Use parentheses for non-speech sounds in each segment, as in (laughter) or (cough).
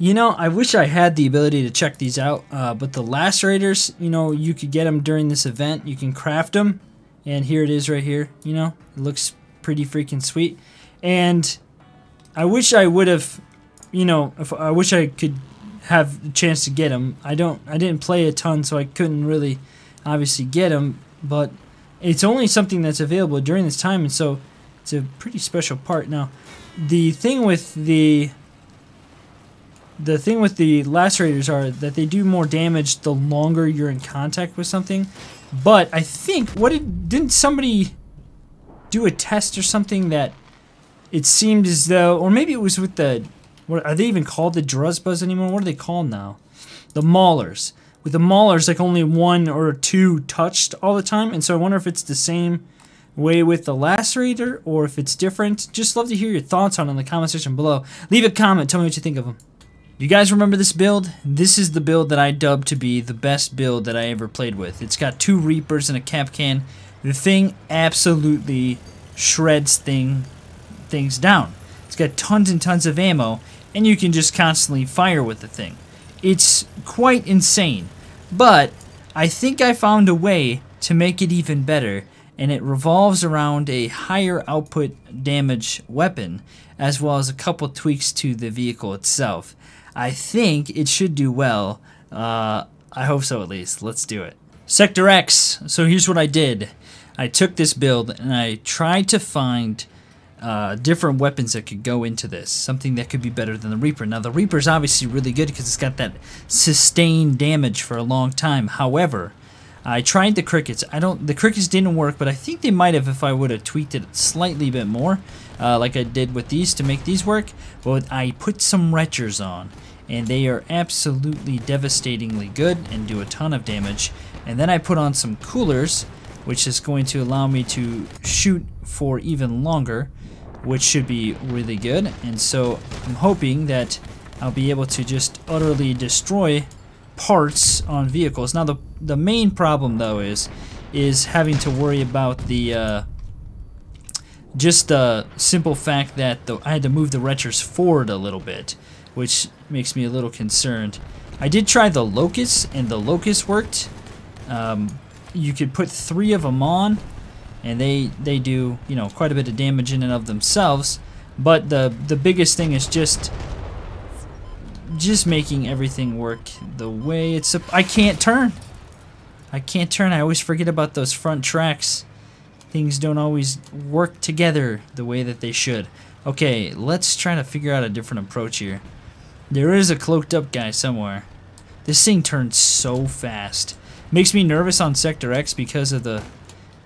You know, I wish I had the ability to check these out, uh, but the lacerators, you know, you could get them during this event. You can craft them, and here it is right here. You know, it looks pretty freaking sweet. And I wish I would have, you know, if I wish I could have a chance to get them. I don't, I didn't play a ton, so I couldn't really, obviously, get them. But it's only something that's available during this time, and so it's a pretty special part. Now, the thing with the the thing with the lacerators are that they do more damage the longer you're in contact with something. But I think what did didn't somebody do a test or something that it seemed as though, or maybe it was with the what are they even called the Druzhbas anymore? What are they called now? The Maulers. With the Maulers, like only one or two touched all the time, and so I wonder if it's the same way with the lacerator or if it's different. Just love to hear your thoughts on it in the comment section below. Leave a comment. Tell me what you think of them. You guys remember this build? This is the build that I dubbed to be the best build that I ever played with. It's got two Reapers and a Kapkan. The thing absolutely shreds thing things down. It's got tons and tons of ammo, and you can just constantly fire with the thing. It's quite insane, but I think I found a way to make it even better, and it revolves around a higher output damage weapon, as well as a couple tweaks to the vehicle itself. I think it should do well. Uh, I hope so at least. Let's do it. Sector X. So here's what I did. I took this build and I tried to find uh, different weapons that could go into this. Something that could be better than the Reaper. Now the Reaper is obviously really good because it's got that sustained damage for a long time. However, I tried the crickets. I don't. The crickets didn't work, but I think they might have if I would have tweaked it slightly bit more, uh, like I did with these to make these work. But I put some retchers on, and they are absolutely devastatingly good and do a ton of damage. And then I put on some coolers, which is going to allow me to shoot for even longer, which should be really good. And so I'm hoping that I'll be able to just utterly destroy parts on vehicles. Now the the main problem though is is having to worry about the uh, just the simple fact that the, I had to move the retchers forward a little bit, which makes me a little concerned. I did try the locust, and the locust worked. Um, you could put three of them on, and they they do you know quite a bit of damage in and of themselves. But the the biggest thing is just just making everything work the way it's I can't turn. I can't turn. I always forget about those front tracks. Things don't always work together the way that they should. Okay, let's try to figure out a different approach here. There is a cloaked up guy somewhere. This thing turns so fast. Makes me nervous on Sector X because of the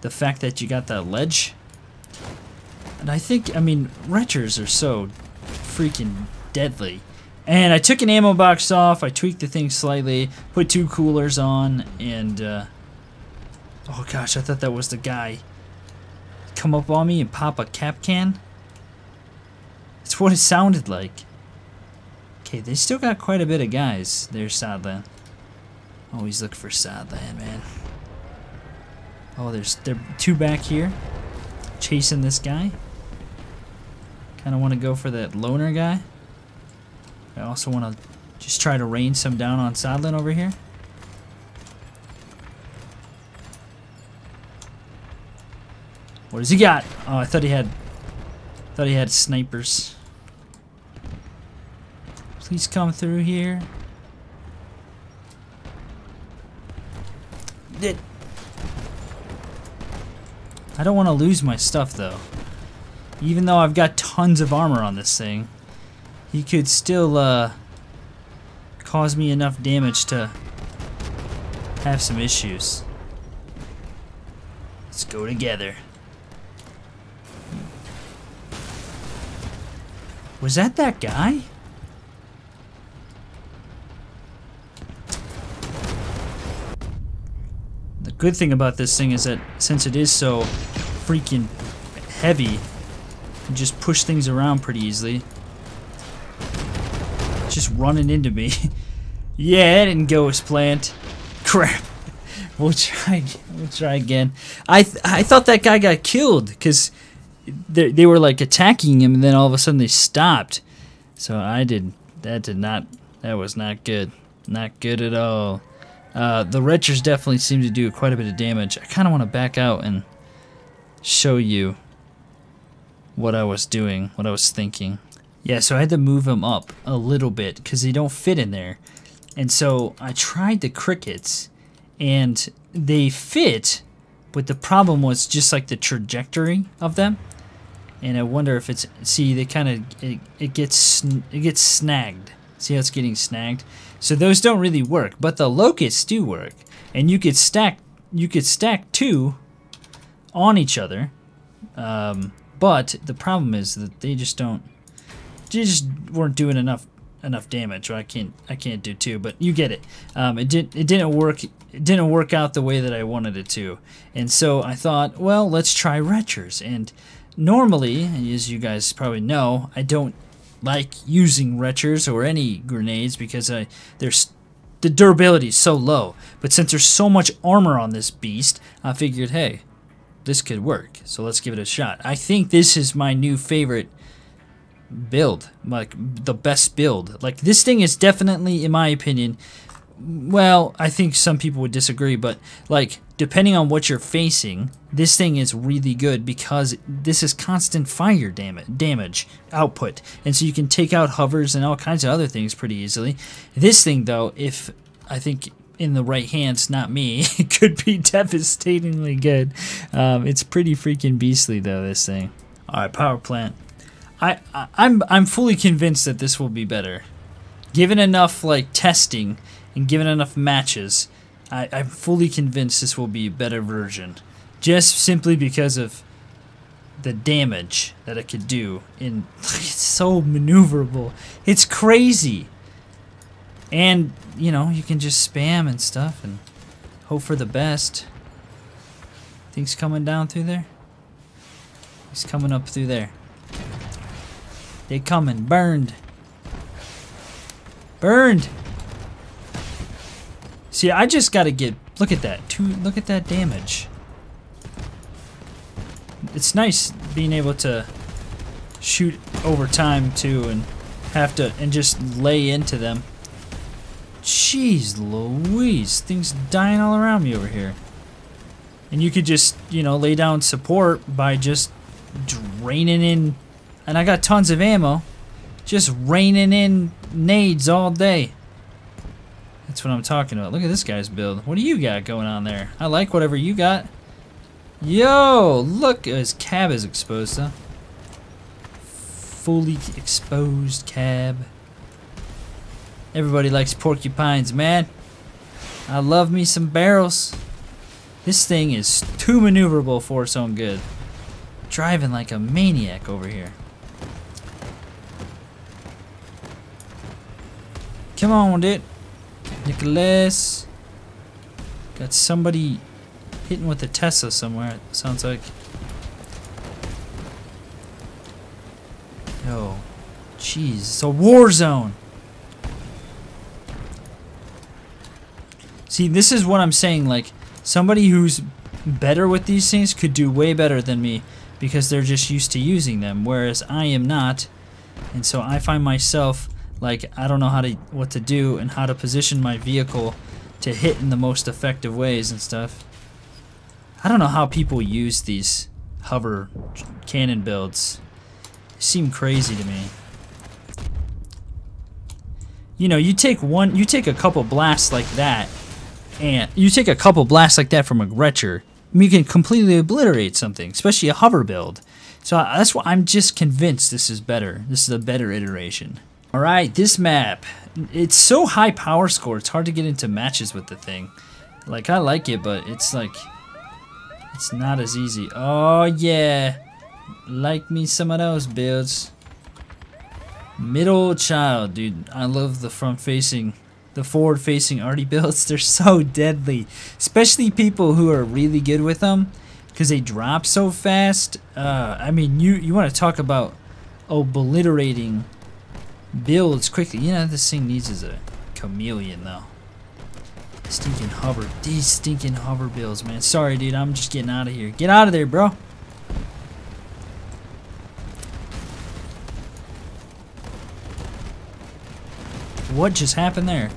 the fact that you got that ledge. And I think, I mean, retchers are so freaking deadly. And I took an ammo box off, I tweaked the thing slightly, put two coolers on, and, uh, oh gosh, I thought that was the guy. Come up on me and pop a Kapkan? It's what it sounded like. Okay, they still got quite a bit of guys There's Sadland. Always look for Sadland, man. Oh, there's there two back here, chasing this guy. Kind of want to go for that loner guy. I also want to just try to rain some down on Sadland over here. What does he got? Oh, I thought he had thought he had snipers. Please come through here. I don't want to lose my stuff though. Even though I've got tons of armor on this thing he could still uh, cause me enough damage to have some issues. Let's go together. Was that that guy? The good thing about this thing is that since it is so freaking heavy, you just push things around pretty easily just running into me. (laughs) yeah, that didn't go as planned. (laughs) Crap. We'll try. We'll try again. I th I thought that guy got killed because they they were like attacking him, and then all of a sudden they stopped. So I did. That did not That was not good. Not good at all. Uh, the retchers definitely seem to do quite a bit of damage. I kind of want to back out and show you what I was doing, what I was thinking. Yeah, so I had to move them up a little bit because they don't fit in there. And so I tried the crickets and they fit, but the problem was just like the trajectory of them. And I wonder if it's see they kind of it, it gets it gets snagged. See how it's getting snagged? So those don't really work, but the locusts do work. And you could stack you could stack two on each other. Um, but the problem is that they just don't they just weren't doing enough enough damage. I can't I can't do two, but you get it. Um, it didn't it didn't work it didn't work out the way that I wanted it to, and so I thought, well, let's try retchers. And normally, as you guys probably know, I don't like using retchers or any grenades because I there's the durability is so low. But since there's so much armor on this beast, I figured, hey, this could work. So let's give it a shot. I think this is my new favorite build, like the best build. Like this thing is definitely, in my opinion, well, I think some people would disagree, but like depending on what you're facing, this thing is really good because this is constant fire damage, damage output, and so you can take out hovers and all kinds of other things pretty easily. This thing, though, if I think in the right hands, not me, (laughs) it could be devastatingly good. Um, it's pretty freaking beastly, though. This thing. All right, power plant. I, I I'm I'm fully convinced that this will be better, given enough like testing and given enough matches. I, I'm fully convinced this will be a better version, just simply because of the damage that it could do. In (laughs) it's so maneuverable. It's crazy. And you know you can just spam and stuff and hope for the best. Things coming down through there. He's coming up through there. They coming. Burned. Burned. See, I just gotta get... Look at that. Two, look at that damage. It's nice being able to shoot over time, too, and have to... And just lay into them. Jeez Louise. Things dying all around me over here. And you could just, you know, lay down support by just draining in and I got tons of ammo. Just raining in nades all day. That's what I'm talking about. Look at this guy's build. What do you got going on there? I like whatever you got. Yo, look, his cab is exposed, huh? Fully exposed cab. Everybody likes porcupines, man. I love me some barrels. This thing is too maneuverable for its own good. Driving like a maniac over here. Come on, dude. Nicholas. Got somebody hitting with a Tesla somewhere, it sounds like. Yo. Jeez, it's a war zone. See, this is what I'm saying, like, somebody who's better with these things could do way better than me because they're just used to using them, whereas I am not. And so I find myself like I don't know how to what to do and how to position my vehicle to hit in the most effective ways and stuff. I don't know how people use these hover cannon builds. They seem crazy to me. You know, you take one, you take a couple blasts like that, and you take a couple blasts like that from a Retcher, you can completely obliterate something, especially a hover build. So that's why I'm just convinced this is better. This is a better iteration. Alright, this map. It's so high power score, it's hard to get into matches with the thing. Like, I like it, but it's like... It's not as easy. Oh, yeah. Like me some of those builds. Middle child, dude. I love the front-facing, the forward-facing (laughs) arty builds. They're so deadly. Especially people who are really good with them. Because they drop so fast. Uh, I mean, you, you want to talk about obliterating builds quickly. You know, this thing needs is a chameleon, though. Stinking hover. These stinking hover builds, man. Sorry, dude. I'm just getting out of here. Get out of there, bro. What just happened there?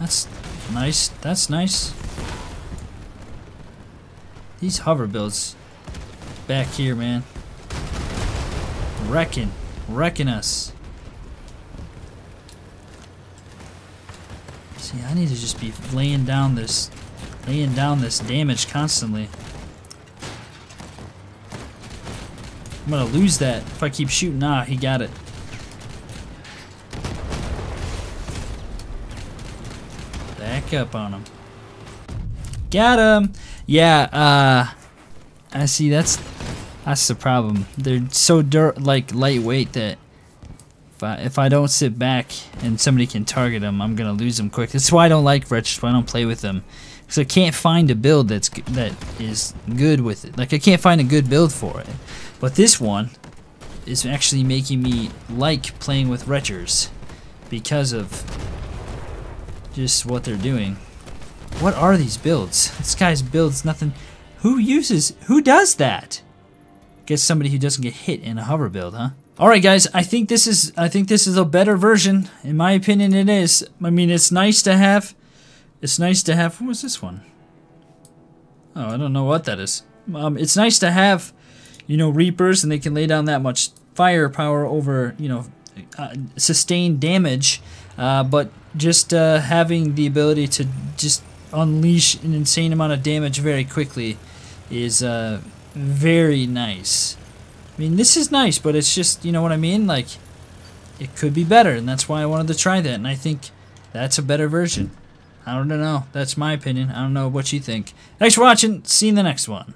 That's nice. That's nice. These hover builds back here, man. Wrecking. Wrecking us. See, I need to just be laying down this laying down this damage constantly. I'm gonna lose that if I keep shooting. Ah, he got it. Back up on him. Got him! Yeah, uh... I see, that's... That's the problem. They're so dirt, like, lightweight that... If I, if I don't sit back and somebody can target them, I'm gonna lose them quick. That's why I don't like Wretch, why I don't play with them. Because I can't find a build that's that is good with it. Like, I can't find a good build for it. But this one is actually making me like playing with Retchers because of just what they're doing. What are these builds? (laughs) This guy's builds nothing. Who uses, who does that? Guess somebody who doesn't get hit in a hover build, huh? All right, guys. I think this is, I think this is a better version. In my opinion, it is. I mean, it's nice to have. It's nice to have. What was this one? Oh, I don't know what that is. Um, it's nice to have, you know, Reapers, and they can lay down that much firepower over, you know, uh, sustained damage. Uh, but just uh, having the ability to just unleash an insane amount of damage very quickly is uh, very nice. I mean, this is nice, but it's just, you know what I mean? Like, it could be better, and that's why I wanted to try that, and I think that's a better version. I don't know. That's my opinion. I don't know what you think. Thanks for watching. See you in the next one.